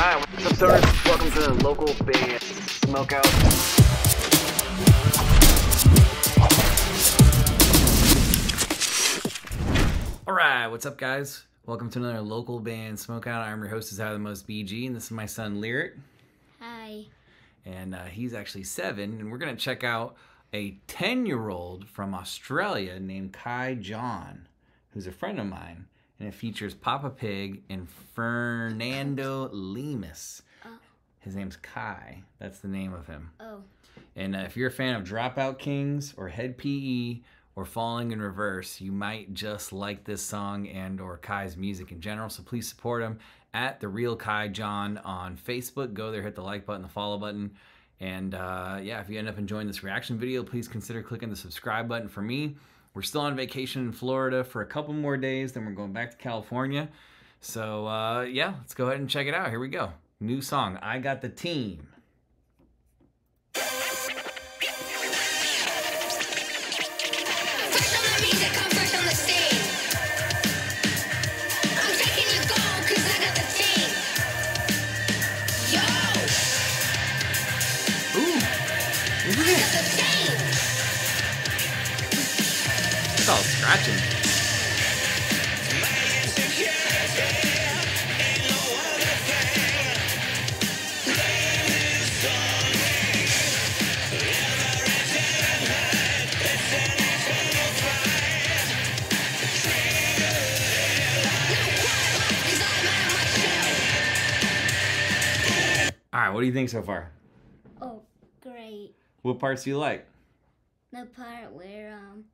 Alright, what's up, stoners? Welcome to the local band Smokeout. Alright, what's up, guys? Welcome to another local band Smokeout. I'm your host, is How the Most BG, and this is my son Lyric. Hi. And uh, he's actually seven, and we're going to check out a 10 year old from Australia named Kye John, who's a friend of mine. And it features Papa Pig and Fernando Lemus. His name's Kye. That's the name of him. Oh. And uh, if you're a fan of Dropout Kings or Hed PE or Falling in Reverse, you might just like this song and or Kye's music in general. So please support him at the Real Kye John on Facebook. Go there, hit the like button, the follow button. And uh, yeah, if you end up enjoying this reaction video, please consider clicking the subscribe button for me. We're still on vacation in Florida for a couple more days, then we're going back to California. So uh, yeah, let's go ahead and check it out. Here we go. New song, I Got the Team. All scratching. All right, what do you think so far? Oh, great. What parts do you like? The part where um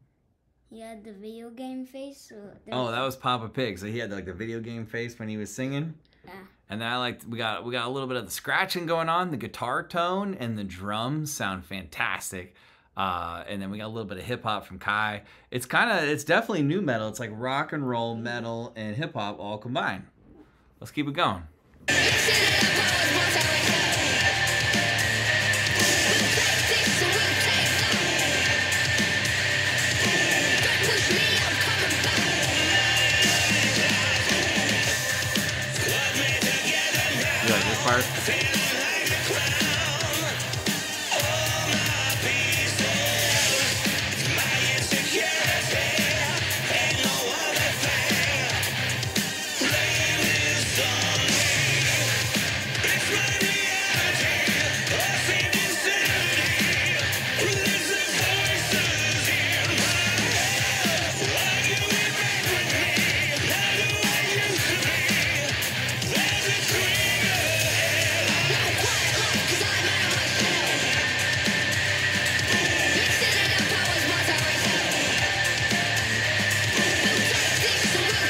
he had the video game face. So there Oh, that was Papa Pig. So he had like the video game face when he was singing. Yeah. And then I like we got we got a little bit of the scratching going on. The guitar tone and the drums sound fantastic. Uh, and then we got a little bit of hip hop from Kye. It's kind of it's definitely nu metal. It's like rock and roll, metal, and hip hop all combined. Let's keep it going. You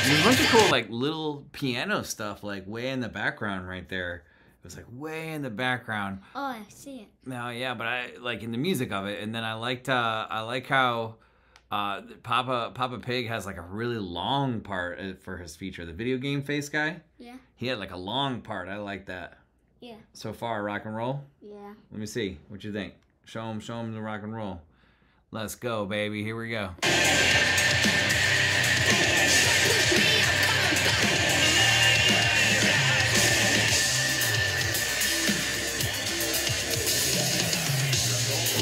There's a bunch of cool like little piano stuff like way in the background right there. It was like way in the background. Oh, I see it. No, yeah, but I like in the music of it, and then I liked uh I like how uh Papa Papa Pig has like a really long part uh, for his feature. The video game face guy, Yeah. he had like a long part. I like that. Yeah. So far, rock and roll. Yeah. Let me see what you think. Show him, show him the rock and roll. Let's go, baby. Here we go.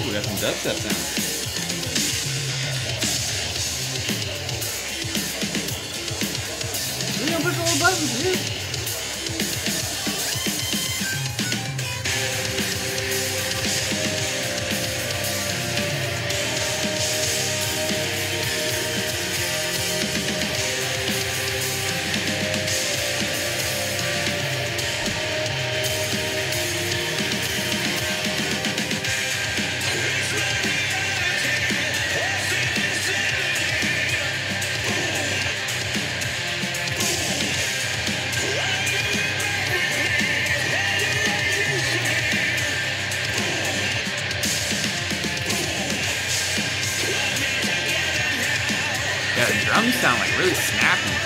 Ooh, got some dubstep sound. We gonna push all the buttons, dude. Drums sound like really snappy.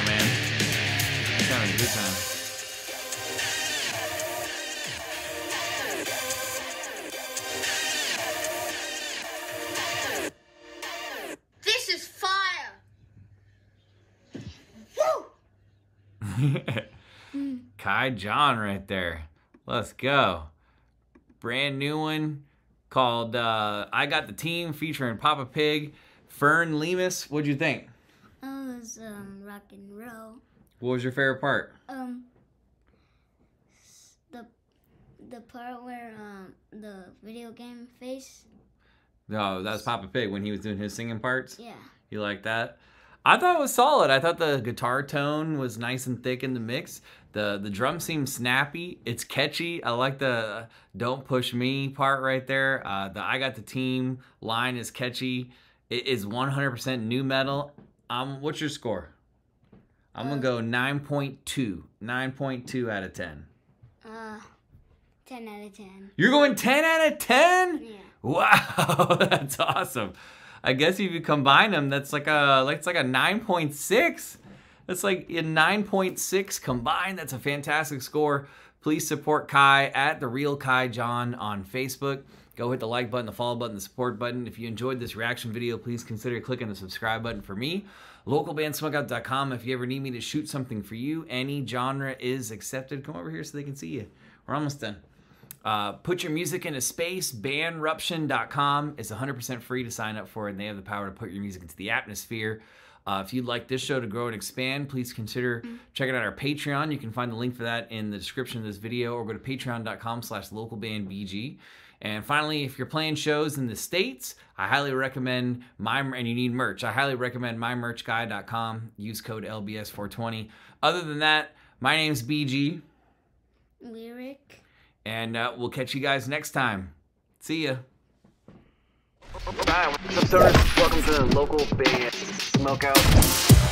Man. He's having a good time. This is fire. Woo! Kye John right there. Let's go. Brand new one called uh, I Got the Team featuring Papa Pig. Fern Lemus, what'd you think? Was um rock and roll. What was your favorite part? Um the the part where um the video game face. No, that was Papa Pig when he was doing his singing parts. Yeah. You like that? I thought it was solid. I thought the guitar tone was nice and thick in the mix. The the drum seemed snappy. It's catchy. I like the "Don't Push Me" part right there. Uh, the "I Got the Team" line is catchy. It is 100% nu metal. Um, what's your score? I'm gonna go 9.2. 9.2 out of 10. Uh, ten out of ten. You're going 10 out of 10? Yeah. Wow, that's awesome. I guess if you combine them, that's like a like it's like a 9.6. That's like a 9.6 combined. That's a fantastic score. Please support Kye at the real Kye John on Facebook. Go hit the like button, the follow button, the support button. If you enjoyed this reaction video, please consider clicking the subscribe button for me. Localbandsmokeout.com. If you ever need me to shoot something for you, any genre is accepted. Come over here so they can see you. We're almost done. Uh, put your music into space. Bandruption.com is 100% free to sign up for, and they have the power to put your music into the atmosphere. Uh, if you'd like this show to grow and expand, please consider checking out our Patreon. You can find the link for that in the description of this video, or go to patreon.com slash localbandbg. And finally, if you're playing shows in the States, I highly recommend my, and you need merch, I highly recommend mymerchguy.com. Use code LBS420. Other than that, my name's BG. Lyric. And uh, we'll catch you guys next time. See ya. Hi, what's up, stoners? Welcome to the local band Smokeout.